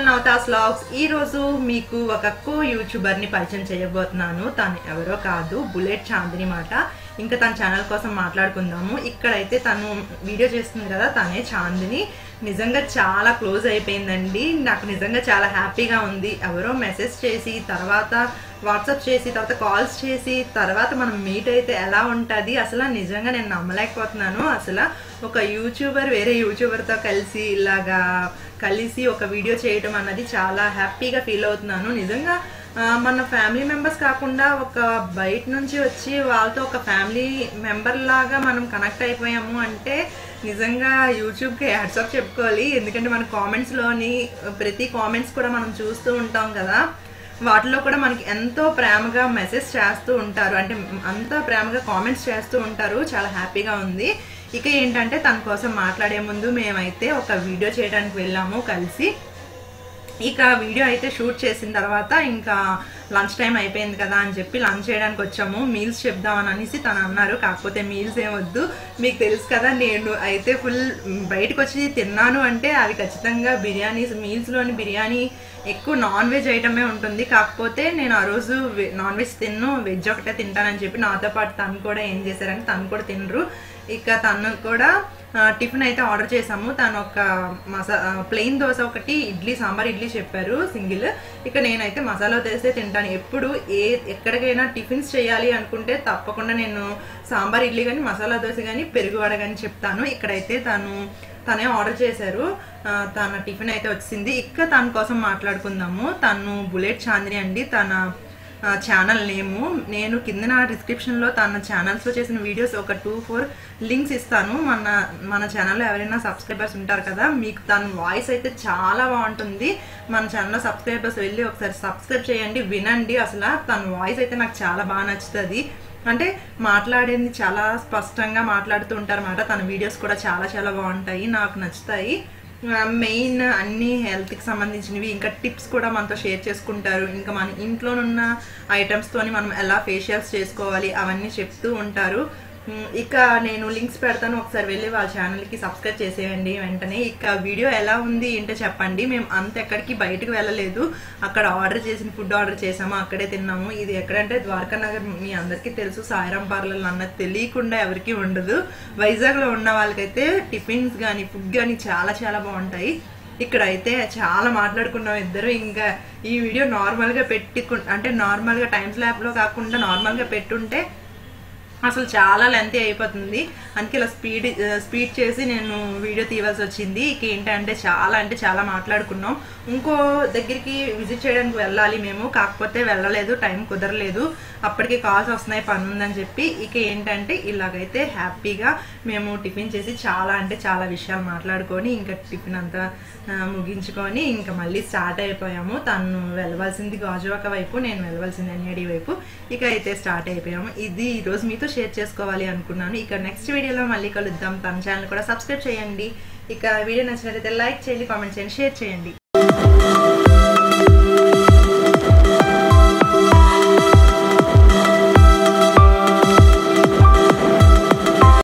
నవతాస్ logs ఈ రోజు మీకు ఒక కో యూట్యూబర్ని పరిచయం చేయబోతున్నాను. తను ఎవరో కాదు బుల్లెట్ చాందిని మాట. ఇంకా తన ఛానల్ కోసం మాట్లాడుకుందాము. ఇక్కడైతే తను వీడియో చేస్తుంది కదా తనే చాందిని. నిజంగా చాలా క్లోజ్ అయిపోయిందండి. నాకు నిజంగా చాలా హ్యాపీగా ఉంది. ఎవరో మెసేజ్ చేసి తర్వాత వాట్సాప్ చేసి తర్వాత కాల్స్ చేసి తర్వాత మనం మీట్ అయితే ఎలా ఉంటుంది? అసలు నిజంగా నేను నమ్మలేకపోతున్నాను. అసలు ఒక యూట్యూబర్ వేరే యూట్యూబర్తో కలిసి ఇలాగా కలిసి ఒక వీడియో చేయటం అన్నది చాలా హ్యాపీగా ఫీల్ అవుతున్నాను. నిజంగా మన ఫ్యామిలీ మెంబర్స్ కాకుండా ఒక బయట నుంచి వచ్చి వాళ్ళతో ఒక ఫ్యామిలీ మెంబర్ లాగా మనం కనెక్ట్ అయిపోయాము అంటే నిజంగా యూట్యూబ్కి హ్యాట్సాప్ చెప్పుకోవాలి. ఎందుకంటే మన కామెంట్స్లోని ప్రతి కామెంట్స్ కూడా మనం చూస్తూ ఉంటాం కదా. వాటిలో కూడా మనకి ఎంతో ప్రేమగా మెసేజ్ చేస్తూ ఉంటారు. అంటే అంత ప్రేమగా కామెంట్స్ చేస్తూ ఉంటారు. చాలా హ్యాపీగా ఉంది. ఇక ఏంటంటే తన కోసం మాట్లాడే ముందు మేమైతే ఒక వీడియో చేయడానికి వెళ్ళాము కలిసి. ఇక వీడియో అయితే షూట్ చేసిన తర్వాత ఇంకా లంచ్ టైం అయిపోయింది కదా అని చెప్పి లంచ్ చేయడానికి వచ్చాము. మీల్స్ చెప్దామని అనేసి తను అన్నారు. కాకపోతే మీల్స్ ఏం వద్దు. మీకు తెలుసు కదా నేను అయితే ఫుల్ బయటకు వచ్చి తిన్నాను అంటే అది ఖచ్చితంగా బిర్యానీ మీల్స్లోని బిర్యానీ ఎక్కువ నాన్ వెజ్ ఐటమే ఉంటుంది. కాకపోతే నేను ఆ రోజు నాన్ వెజ్ తిన్ను వెజ్ ఒకటే తింటానని చెప్పి నాతో పాటు తను కూడా ఏం చేశారంటే తను కూడా తినరు. ఇక తను కూడా టిఫిన్ అయితే ఆర్డర్ చేసాము తను ఒక మసా ప్లెయిన్ దోశ ఒకటి ఇడ్లీ సాంబార్ ఇడ్లీ చెప్పారు సింగిల్. ఇక నేనైతే మసాలా దోశ తింటాను ఎప్పుడు ఏ ఎక్కడికైనా టిఫిన్స్ చేయాలి అనుకుంటే తప్పకుండా నేను సాంబార్ ఇడ్లీ కానీ మసాలా దోశ కానీ పెరుగు వడ కానీ చెప్తాను. ఇక్కడైతే తను తనే ఆర్డర్ చేశారు. తన టిఫిన్ అయితే వచ్చింది. ఇంకా తన కోసం మాట్లాడుకుందాము. తను బుల్లెట్ చాందిని అండి. తన ఛానల్ నేము. నేను కింద నా డిస్క్రిప్షన్లో తన ఛానల్స్లో చేసిన వీడియోస్ ఒక టూ ఫోర్ లింక్స్ ఇస్తాను. మన మన ఛానల్లో ఎవరైనా సబ్స్క్రైబర్స్ ఉంటారు కదా మీకు తన వాయిస్ అయితే చాలా బాగుంటుంది. మన ఛానల్లో సబ్స్క్రైబర్స్ వెళ్ళి ఒకసారి సబ్స్క్రైబ్ చేయండి వినండి. అసలు తన వాయిస్ అయితే నాకు చాలా బాగా నచ్చుతుంది. అంటే మాట్లాడేది చాలా స్పష్టంగా మాట్లాడుతూ ఉంటారు అన్నమాట. తన వీడియోస్ కూడా చాలా చాలా బాగుంటాయి. నాకు నచ్చుతాయి. మెయిన్ అన్ని హెల్త్కి సంబంధించినవి. ఇంకా టిప్స్ కూడా మనతో షేర్ చేసుకుంటారు. ఇంకా మన ఇంట్లోనున్న ఐటమ్స్తోని మనం ఎలా ఫేషియల్స్ చేసుకోవాలి అవన్నీ చెప్తూ ఉంటారు. ఇక నేను లింక్స్ పెడతాను ఒకసారి వెళ్ళి వాళ్ళ ఛానల్కి సబ్స్క్రైబ్ చేసేయండి వెంటనే. ఇక వీడియో ఎలా ఉంది ఏంటో చెప్పండి. మేము అంత ఎక్కడికి బయటకు వెళ్ళలేదు. అక్కడ ఆర్డర్ చేసిన ఫుడ్ ఆర్డర్ చేసాము అక్కడే తిన్నాము. ఇది ఎక్కడంటే ద్వారకా నగర్. మీ అందరికీ తెలుసు సాయిరాం పార్లర్ అన్నది తెలియకుండా ఎవరికి ఉండదు. వైజాగ్లో ఉన్న వాళ్ళకైతే టిఫిన్స్ కానీ ఫుడ్ కానీ చాలా చాలా బాగుంటాయి. ఇక్కడ అయితే చాలా మాట్లాడుకున్నాం ఇద్దరు. ఇంకా ఈ వీడియో నార్మల్గా పెట్టుకు అంటే నార్మల్గా టైం స్లాబ్లో కాకుండా నార్మల్గా పెట్టుంటే అసలు చాలా లెంతీ అయిపోతుంది. అందుకే ఇలా స్పీడ్ స్పీడ్ చేసి నేను వీడియో తీయవలసి వచ్చింది. ఇక ఏంటంటే చాలా అంటే చాలా మాట్లాడుకున్నాం. ఇంకో దగ్గరికి విజిట్ చేయడానికి వెళ్ళాలి మేము. కాకపోతే వెళ్ళలేదు టైం కుదరలేదు. అప్పటికి కాల్స్ వస్తున్నాయి పని ఉందని చెప్పి. ఇక ఏంటంటే ఇలాగైతే హ్యాపీగా మేము టిఫిన్ చేసి చాలా అంటే చాలా విషయాలు మాట్లాడుకొని ఇంకా టిఫిన్ అంతా ముగించుకొని ఇంకా మళ్ళీ స్టార్ట్ అయిపోయాము. తను వెళ్ళవలసింది గాజువాక వైపు నేను వెళ్ళవలసింది ఎన్ఏడి వైపు. ఇక అయితే స్టార్ట్ అయిపోయాము. ఇది ఈరోజు మీతో షేర్ చేసుకోవాలి అనుకున్నాను. ఇక నెక్స్ట్ వీడియోలో మళ్ళీ కలుద్దాం. తన ఛానల్ కూడా సబ్స్క్రైబ్ చేయండి. ఇక వీడియో నచ్చినట్లయితే లైక్ చేయండి కామెంట్ చేయండి షేర్ చేయండి.